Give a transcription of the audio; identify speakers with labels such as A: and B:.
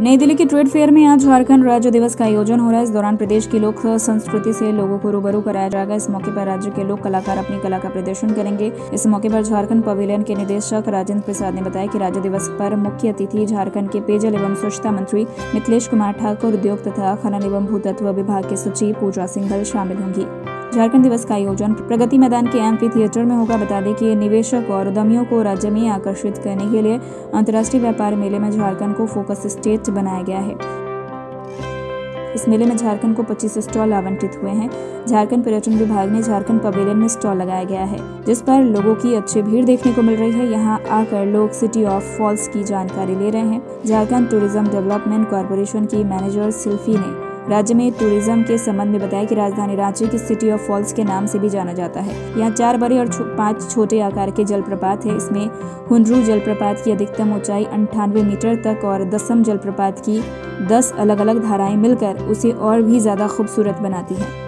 A: नई दिल्ली के trade fair में आज झारखंड राज्य दिवस का आयोजन हो रहा है। इस दौरान प्रदेश की लोक संस्कृति से लोगों को रूबरू कराया जाएगा। इस मौके पर राज्य के लोक कलाकार अपनी कला का प्रदर्शन करेंगे। इस मौके पर झारखंड पवेलियन के निदेशक राजेंद्र प्रसाद ने बताया कि राज्य दिवस पर मुख्य अतिथि झारखंड के पेयजल एवं स्वच्छता मंत्री मिथिलेश कुमार ठाकुर, उद्योग तथा खनन एवं भूतत्व विभाग के सचिव पूजा सिंघल शामिल होंगी। झारखंड दिवस का आयोजन प्रगति मैदान के एम्फी थिएटर में होगा। बता दें कि निवेशक और उद्यमियों को राज्य में आकर्षित करने के लिए अंतर्राष्ट्रीय व्यापार मेले में झारखंड को फोकस स्टेट बनाया गया है। इस मेले में झारखंड को 25 स्टॉल आवंटित हुए हैं। झारखंड पर्यटन विभाग ने झारखंड पवेलियन में स्टॉल लगाया गया है, जिस पर लोगों की अच्छी भीड़ देखने को मिल रही है। यहाँ आकर लोग सिटी ऑफ़ फॉल्स की जानकारी ले रहे हैं। झारखंड टूरिज़्म डेवलपमेंट कॉरपोरेशन की मैनेजर सिल्फी ने राज्य में टूरिज़्म के संबंध में बताया कि राजधानी रांची की सिटी ऑफ़ फॉल्स के नाम से भी जाना जाता है। यहाँ चार बड़े और छो, पाँच छोटे आकार के जलप्रपात है। इसमें हुनरू जलप्रपात की अधिकतम ऊंचाई अंठानवे मीटर तक और दसम जलप्रपात की दस अलग अलग धाराएँ मिलकर उसे और भी ज़्यादा खूबसूरत बनाती है।